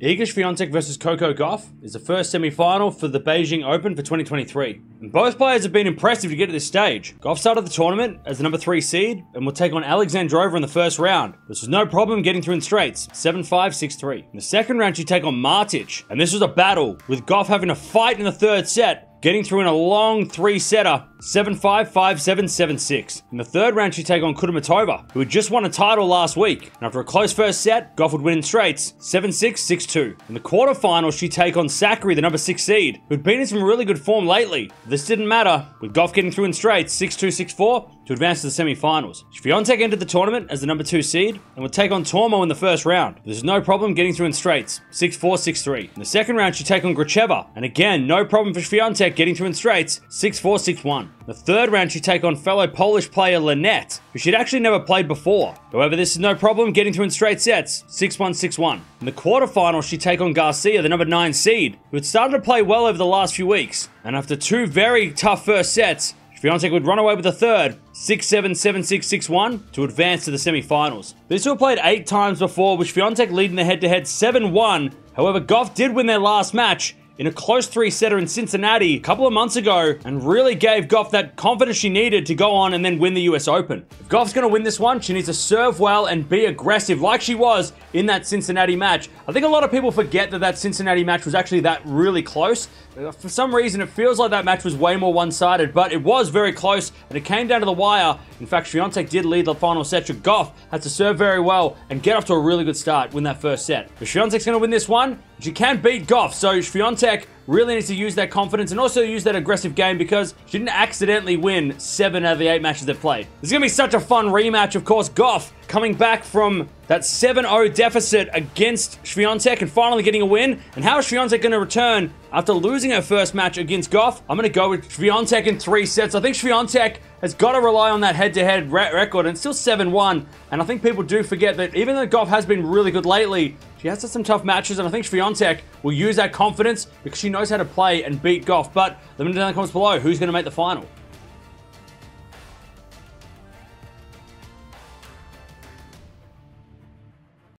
Iga Swiatek versus Coco Gauff is the first semi-final for the Beijing Open for 2023. And both players have been impressive to get to this stage. Gauff started the tournament as the number 3 seed and will take on Alexandrova in the first round. This was no problem getting through in straights, 7-5, 6-3. In the second round, she take on Martic, and this was a battle, with Gauff having a fight in the third set, getting through in a long three-setter 7-5, 5-7, 7-6. In the third round, she'd take on Kudermetova, who had just won a title last week. And after a close first set, Gauff would win in straights, 7-6, 6-2. In the quarterfinals, she'd take on Sakkari, the number 6 seed, who'd been in some really good form lately. This didn't matter, with Gauff getting through in straights, 6-2, 6-4, to advance to the semi-finals. Swiatek entered the tournament as the number 2 seed, and would take on Tormo in the first round. There's no problem getting through in straights, 6-4, 6-3. In the second round, she'd take on Gracheva, and again, no problem for Swiatek getting through in straights, 6-4, 6-1. The third round, she'd take on fellow Polish player Linette, who she'd actually never played before. However, this is no problem getting through in straight sets, 6-1, 6-1. In the quarterfinals, she'd take on Garcia, the number 9 seed, who had started to play well over the last few weeks. And after two very tough first sets, Swiatek would run away with the third, 6-7, 7-6, 6-1, to advance to the semi-finals. These two have played eight times before, with Swiatek leading the head-to-head 7-1. However, Gauff did win their last match, in a close three-setter in Cincinnati a couple of months ago and really gave Gauff that confidence she needed to go on and then win the US Open. If Gauff's going to win this one, she needs to serve well and be aggressive like she was in that Cincinnati match. I think a lot of people forget that that Cincinnati match was actually that really close. Uh, for some reason, it feels like that match was way more one-sided, but it was very close and it came down to the wire. In fact, Swiatek did lead the final set. Gauff had to serve very well and get off to a really good start, win that first set. But Swiatek's going to win this one. She can beat Gauff, so Swiatek really needs to use that confidence and also use that aggressive game because she didn't accidentally win seven out of the eight matches they've played. This is going to be such a fun rematch, of course. Gauff coming back from that 7-0 deficit against Swiatek and finally getting a win. And how is Swiatek going to return after losing her first match against Gauff? I'm going to go with Swiatek in three sets. I think Swiatek has got to rely on that head-to-head -head re record, and still 7-1. And I think people do forget that even though Gauff has been really good lately, she has had some tough matches, and I think Swiatek will use that confidence because she knows how to play and beat Gauff. But let me know in the comments below who's going to make the final.